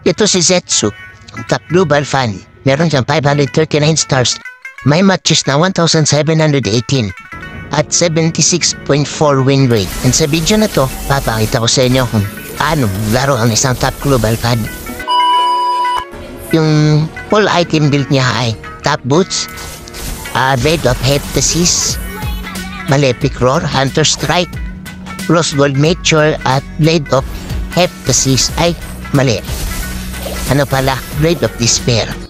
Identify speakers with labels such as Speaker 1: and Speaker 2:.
Speaker 1: Ito si Zetsu, top global fan. Meron siyang 539 stars. May matches na 1,718 at 76.4 win rate. And sa video na to, papakita ko sa inyo kung paano laro ang isang top global fan. Yung full item build niya ay top boots, uh, Blade of Heptasis, Malefic Roar, Hunter Strike, Rose Gold Mature at Blade of Heptasis ay mali. Ano pala? Blade of Despair.